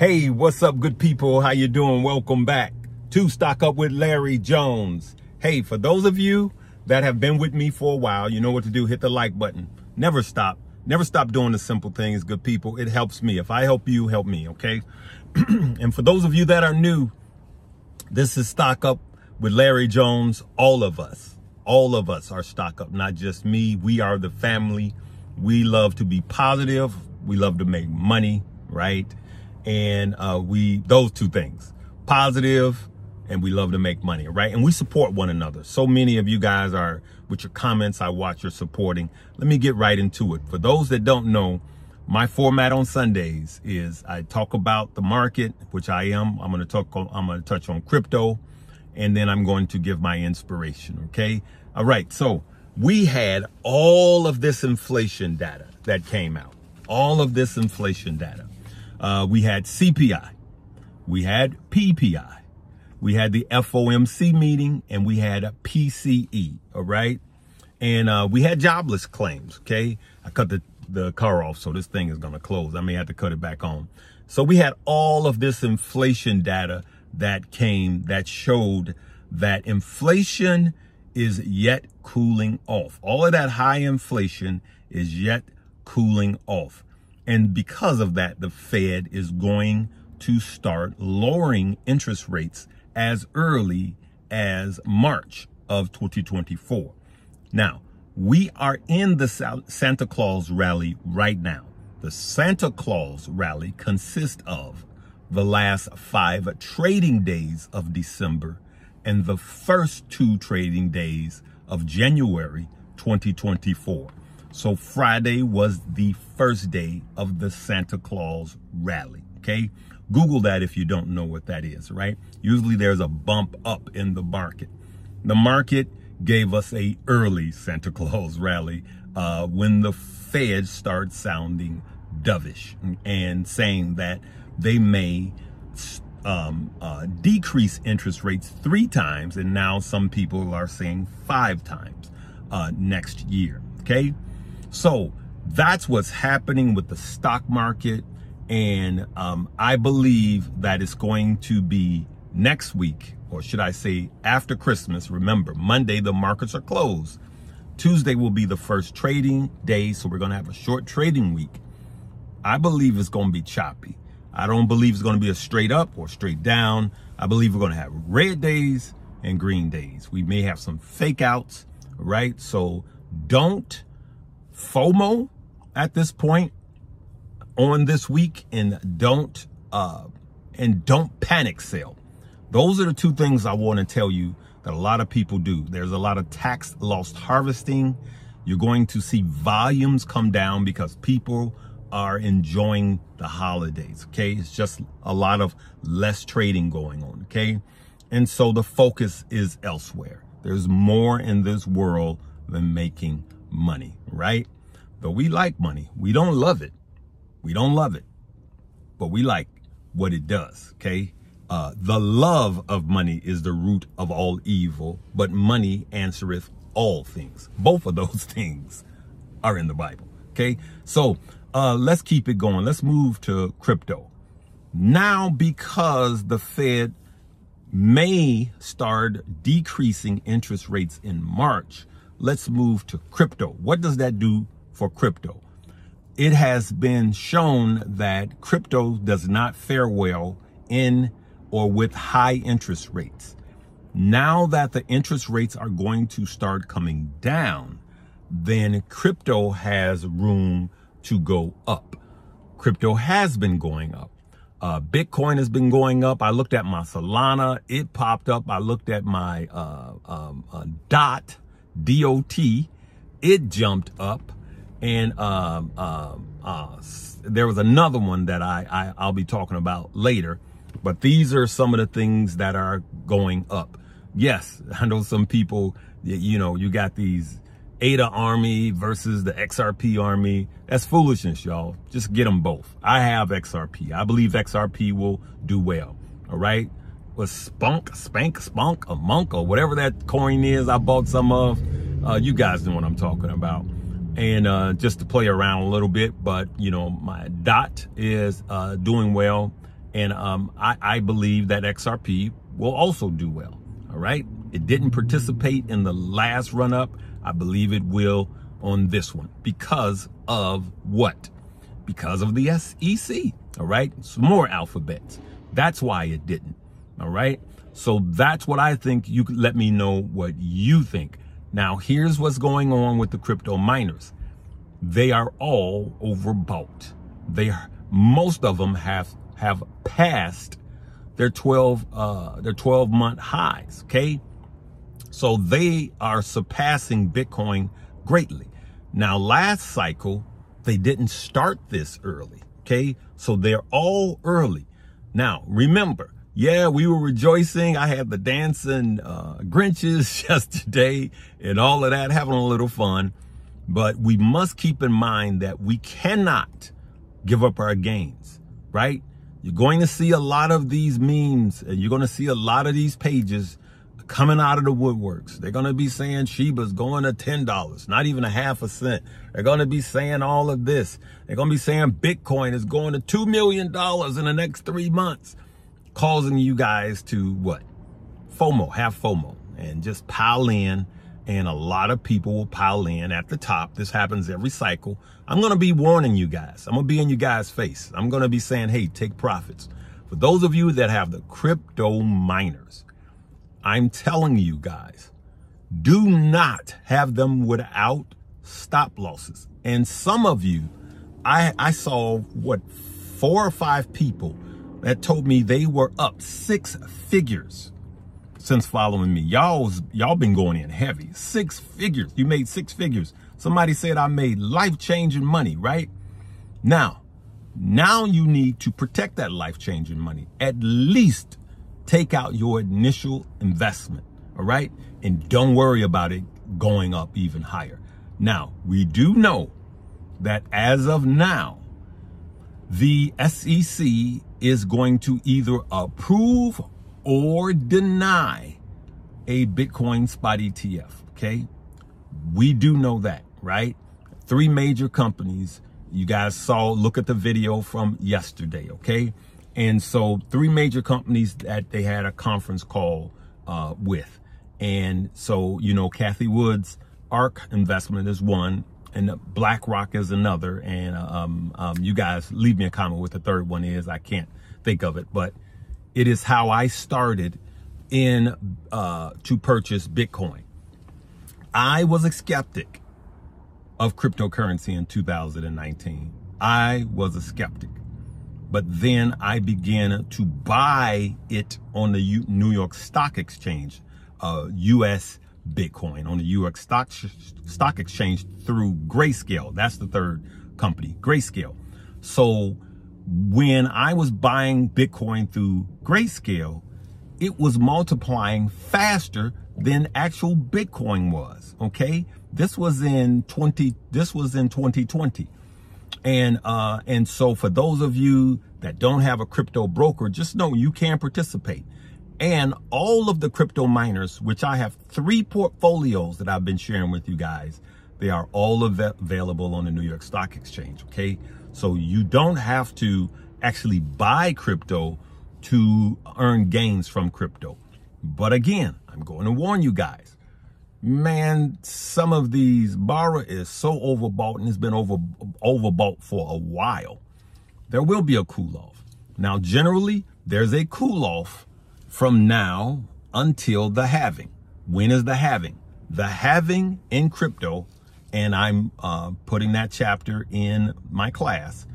Hey, what's up, good people? How you doing? Welcome back to Stock Up with Larry Jones. Hey, for those of you that have been with me for a while, you know what to do. Hit the like button. Never stop. Never stop doing the simple things, good people. It helps me. If I help you, help me, okay? and for those of you that are new, this is Stock Up with Larry Jones. All of us, all of us are Stock Up, not just me. We are the family. We love to be positive. We love to make money, right? And uh, we those two things positive and we love to make money right? And we support one another. So many of you guys are with your comments i watch you're supporting. Let me get right into it. For those that don't know my format on sundays is i talk about the market which i am. I'm going to talk i'm going to touch on crypto and then i'm going to give my inspiration okay? All right so we had all of this inflation data that came out. All of this inflation data uh, we had CPI, we had PPI, we had the FOMC meeting, and we had a PCE. All right, and uh, we had jobless claims. Okay, I cut the the car off, so this thing is gonna close. I may have to cut it back on. So we had all of this inflation data that came that showed that inflation is yet cooling off. All of that high inflation is yet cooling off. And because of that, the Fed is going to start lowering interest rates as early as March of 2024. Now, we are in the Santa Claus rally right now. The Santa Claus rally consists of the last five trading days of December and the first two trading days of January 2024. So Friday was the first day of the Santa Claus rally. Okay. Google that if you don't know what that is, right? Usually there's a bump up in the market. The market gave us a early Santa Claus rally uh, when the Fed started sounding dovish and saying that they may um, uh, decrease interest rates three times, and now some people are saying five times uh, next year. Okay. So that's what's happening with the stock market. And um, I believe that it's going to be next week, or should I say after Christmas. Remember, Monday, the markets are closed. Tuesday will be the first trading day. So we're going to have a short trading week. I believe it's going to be choppy. I don't believe it's going to be a straight up or straight down. I believe we're going to have red days and green days. We may have some fake outs, right? So don't FOMO at this point on this week and don't uh and don't panic sell. Those are the two things I want to tell you that a lot of people do. There's a lot of tax loss harvesting. You're going to see volumes come down because people are enjoying the holidays. Okay. It's just a lot of less trading going on. Okay. And so the focus is elsewhere. There's more in this world than making money, right? But we like money. We don't love it. We don't love it, but we like what it does. Okay. Uh, the love of money is the root of all evil, but money answereth all things. Both of those things are in the Bible. Okay. So, uh, let's keep it going. Let's move to crypto. Now, because the Fed may start decreasing interest rates in March, let's move to crypto. What does that do for crypto? It has been shown that crypto does not fare well in or with high interest rates. Now that the interest rates are going to start coming down, then crypto has room to go up. Crypto has been going up. Uh, Bitcoin has been going up. I looked at my Solana, it popped up. I looked at my uh, um, uh, DOT, DOT, it jumped up. And um, um, uh, there was another one that I, I I'll be talking about later. But these are some of the things that are going up. Yes, I know some people, you know, you got these ADA army versus the XRP army. That's foolishness, y'all. Just get them both. I have XRP. I believe XRP will do well. All right. Was spunk, spank, spunk, a monk, or whatever that coin is I bought some of. Uh, you guys know what I'm talking about. And uh, just to play around a little bit, but you know, my dot is uh, doing well. And um, I, I believe that XRP will also do well. All right. It didn't participate in the last run up. I believe it will on this one because of what? Because of the SEC. All right. Some more alphabets. That's why it didn't. All right. So that's what I think. You let me know what you think. Now, here's what's going on with the crypto miners. They are all overbought. They are, most of them have have passed their 12 uh their 12 month highs, okay? So they are surpassing Bitcoin greatly. Now, last cycle, they didn't start this early, okay? So they're all early. Now, remember, yeah, we were rejoicing. I had the dancing uh, Grinches yesterday and all of that, having a little fun. But we must keep in mind that we cannot give up our gains, right? You're going to see a lot of these memes and you're going to see a lot of these pages coming out of the woodworks. They're going to be saying Shiba's going to $10, not even a half a cent. They're going to be saying all of this. They're going to be saying Bitcoin is going to $2 million in the next three months causing you guys to what? FOMO, have FOMO and just pile in. And a lot of people will pile in at the top. This happens every cycle. I'm going to be warning you guys. I'm going to be in you guys' face. I'm going to be saying, hey, take profits. For those of you that have the crypto miners, I'm telling you guys, do not have them without stop losses. And some of you, I, I saw what, four or five people that told me they were up six figures since following me. Y'all, y'all been going in heavy. Six figures. You made six figures. Somebody said I made life-changing money, right? Now, now you need to protect that life-changing money. At least take out your initial investment, all right? And don't worry about it going up even higher. Now, we do know that as of now, the SEC is going to either approve or deny a Bitcoin spot ETF. Okay. We do know that, right? Three major companies. You guys saw, look at the video from yesterday. Okay. And so three major companies that they had a conference call uh, with. And so, you know, Cathie Wood's ARK investment is one and BlackRock is another. And um, um, you guys leave me a comment what the third one is. I can't think of it, but it is how I started in uh, to purchase Bitcoin. I was a skeptic of cryptocurrency in 2019. I was a skeptic. But then I began to buy it on the New York Stock Exchange, uh, US Bitcoin on the US stock, stock exchange through Grayscale. That's the third company, Grayscale. So when I was buying Bitcoin through Grayscale, it was multiplying faster than actual Bitcoin was. Okay. This was in 20, this was in 2020. And, uh, and so for those of you that don't have a crypto broker, just know you can participate and all of the crypto miners, which I have three portfolios that I've been sharing with you guys. They are all av available on the New York Stock Exchange. Okay. So you don't have to actually buy crypto to earn gains from crypto. But again, I'm going to warn you guys, man, some of these borrow is so overbought and it's been over overbought for a while. There will be a cool off. Now, generally, there's a cool off from now until the halving. When is the halving? The halving in crypto, and I'm uh, putting that chapter in my class,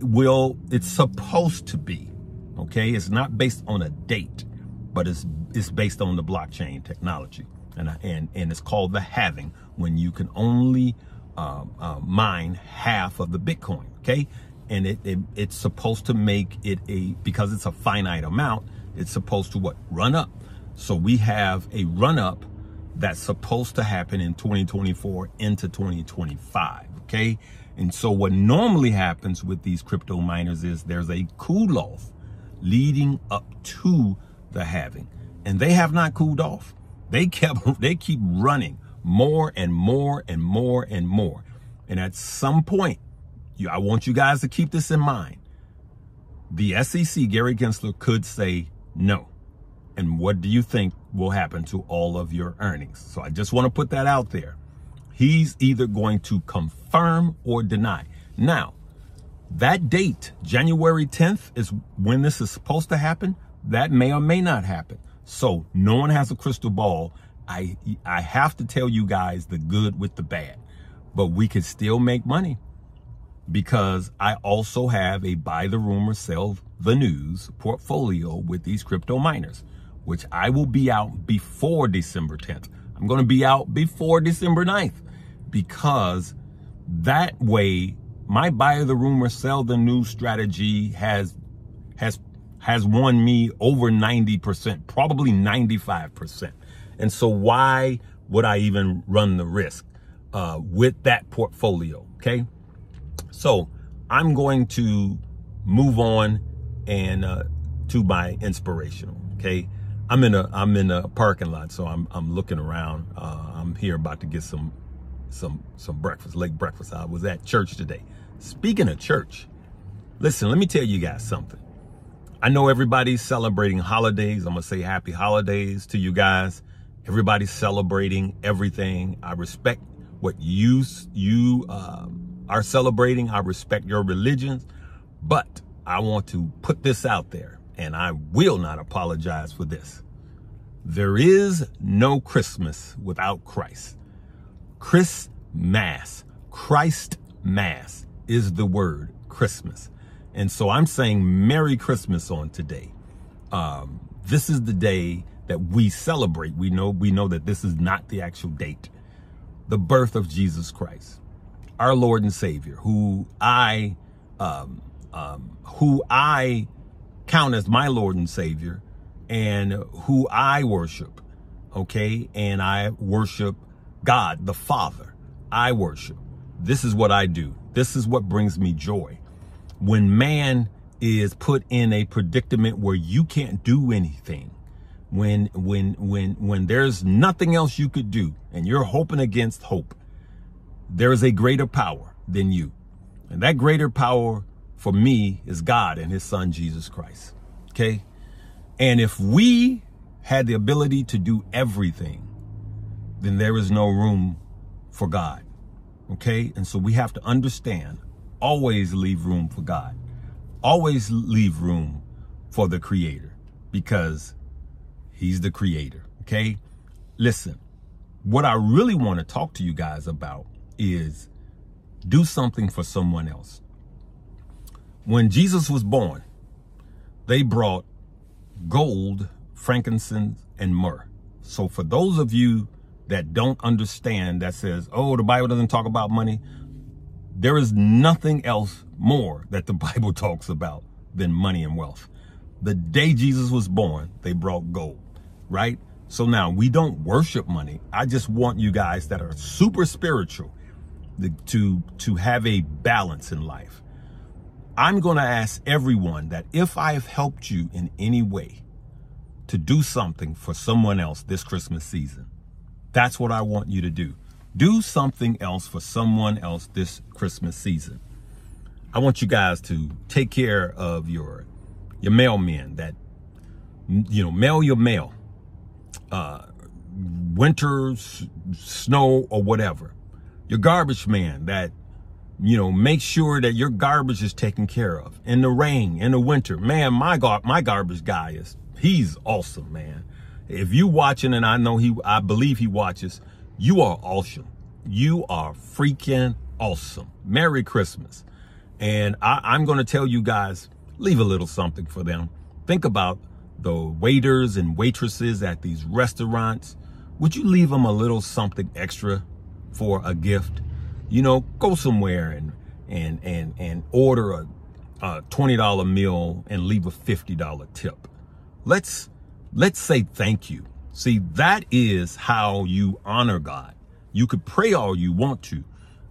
will, it's supposed to be, okay? It's not based on a date, but it's, it's based on the blockchain technology. And, and, and it's called the halving when you can only uh, uh, mine half of the Bitcoin, okay? And it, it, it's supposed to make it a, because it's a finite amount, it's supposed to what? Run up. So we have a run up that's supposed to happen in 2024 into 2025. Okay. And so what normally happens with these crypto miners is there's a cool off leading up to the halving. And they have not cooled off. They kept, they keep running more and more and more and more. And at some point, you, I want you guys to keep this in mind. the SEC, Gary Gensler, could say no. And what do you think will happen to all of your earnings? So I just want to put that out there. He's either going to confirm or deny. Now, that date, January 10th, is when this is supposed to happen. That may or may not happen. So no one has a crystal ball. I I have to tell you guys the good with the bad. But we could still make money because I also have a buy the rumor, sell the news portfolio with these crypto miners, which I will be out before December 10th. I'm going to be out before December 9th because that way my buy the rumor, sell the news strategy has has has won me over 90%, probably 95%. And so why would I even run the risk uh, with that portfolio? Okay. So I'm going to move on and uh, to my inspirational. Okay. I'm in a I'm in a parking lot, so I'm I'm looking around. Uh, I'm here about to get some some some breakfast, late breakfast. I was at church today. Speaking of church, listen, let me tell you guys something. I know everybody's celebrating holidays. I'm gonna say happy holidays to you guys. Everybody's celebrating everything. I respect what you you uh, are celebrating. I respect your religions, but I want to put this out there, and I will not apologize for this. There is no Christmas without Christ. Chris Mass, Christ Mass is the word Christmas. And so I'm saying Merry Christmas on today. Um, this is the day that we celebrate. We know we know that this is not the actual date. The birth of Jesus Christ our Lord and Savior, who I, um, um, who I count as my Lord and Savior, and who I worship. Okay, and I worship God the Father. I worship. This is what I do. This is what brings me joy. When man is put in a predicament where you can't do anything, when when when when there's nothing else you could do, and you're hoping against hope, there is a greater power than you. And that greater power for me is God and his son, Jesus Christ. Okay. And if we had the ability to do everything, then there is no room for God. Okay. And so we have to understand, always leave room for God. Always leave room for the creator because he's the creator. Okay. Listen, what I really want to talk to you guys about is do something for someone else. When Jesus was born, they brought gold, frankincense, and myrrh. So for those of you that don't understand that says, oh, the Bible doesn't talk about money, there is nothing else more that the Bible talks about than money and wealth. The day Jesus was born, they brought gold, right? So now we don't worship money. I just want you guys that are super spiritual to to have a balance in life. I'm going to ask everyone that if I have helped you in any way to do something for someone else this Christmas season, that's what I want you to do. Do something else for someone else this Christmas season. I want you guys to take care of your your mailmen that you know mail your mail uh winter snow or whatever your garbage man that, you know, make sure that your garbage is taken care of in the rain, in the winter. Man, my gar- my garbage guy is, he's awesome, man. If you watching, and I know he, I believe he watches, you are awesome. You are freaking awesome. Merry Christmas. And I, I'm going to tell you guys, leave a little something for them. Think about the waiters and waitresses at these restaurants. Would you leave them a little something extra for a gift. You know, go somewhere and and and and order a, a $20 meal and leave a $50 tip. Let's let's say thank you. See, that is how you honor God. You could pray all you want to.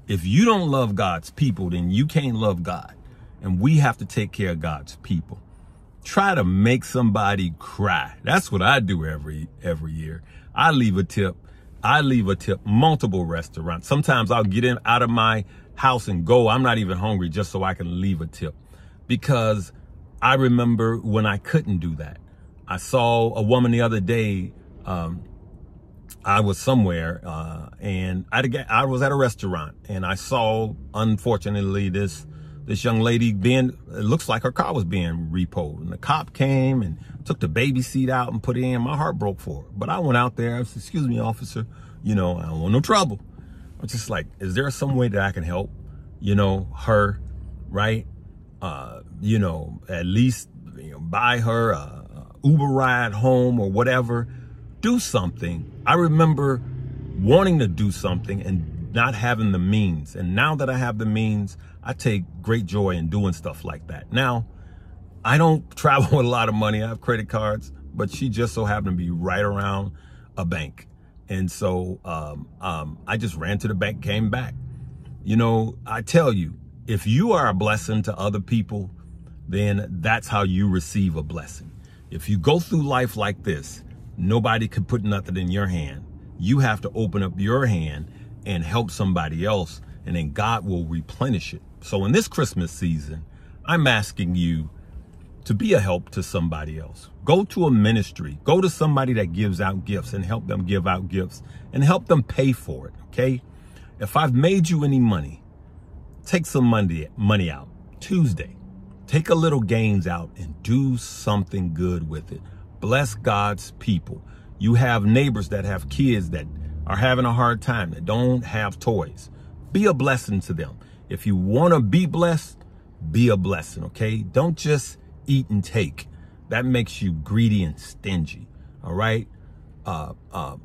If you don't love God's people, then you can't love God. And we have to take care of God's people. Try to make somebody cry. That's what I do every every year. I leave a tip I leave a tip multiple restaurants. Sometimes I'll get in out of my house and go. I'm not even hungry just so I can leave a tip because I remember when I couldn't do that. I saw a woman the other day. Um, I was somewhere uh, and I, I was at a restaurant and I saw, unfortunately, this this young lady being, it looks like her car was being repoed. And the cop came and took the baby seat out and put it in. My heart broke for her. But I went out there. I said, excuse me, officer, you know, I don't want no trouble. I'm just like, is there some way that I can help, you know, her, right? Uh, you know, at least you know, buy her a, a Uber ride home or whatever. Do something. I remember wanting to do something and not having the means. And now that I have the means, I take great joy in doing stuff like that. Now, I don't travel with a lot of money. I have credit cards, but she just so happened to be right around a bank. And so um, um, I just ran to the bank, came back. You know, I tell you, if you are a blessing to other people, then that's how you receive a blessing. If you go through life like this, nobody could put nothing in your hand. You have to open up your hand and help somebody else, and then God will replenish it. So in this Christmas season, I'm asking you to be a help to somebody else. Go to a ministry, go to somebody that gives out gifts and help them give out gifts and help them pay for it. Okay. If I've made you any money, take some money, money out Tuesday. Take a little gains out and do something good with it. Bless God's people. You have neighbors that have kids that are having a hard time, that don't have toys. Be a blessing to them. If you want to be blessed, be a blessing, okay? Don't just eat and take. That makes you greedy and stingy. All right. Uh, uh,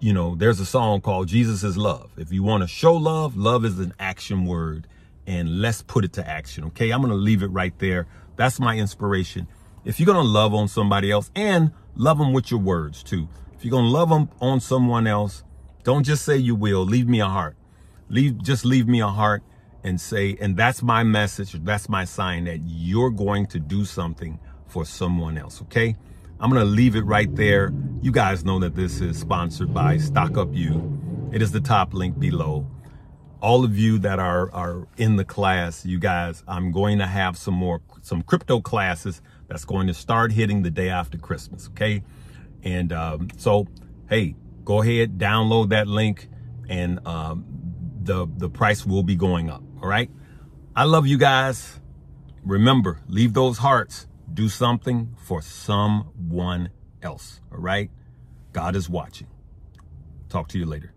you know, there's a song called Jesus is Love. If you want to show love, love is an action word. And let's put it to action. Okay. I'm going to leave it right there. That's my inspiration. If you're going to love on somebody else and love them with your words too. If you're going to love them on someone else, don't just say you will. Leave me a heart. Leave, just leave me a heart and say, and that's my message, that's my sign that you're going to do something for someone else, okay? I'm going to leave it right there. You guys know that this is sponsored by Stock Up U. It is the top link below. All of you that are, are in the class, you guys, I'm going to have some more, some crypto classes that's going to start hitting the day after Christmas, okay? And um, so, hey, go ahead, download that link, and um, the, the price will be going up. All right. I love you guys. Remember, leave those hearts. Do something for someone else. All right. God is watching. Talk to you later.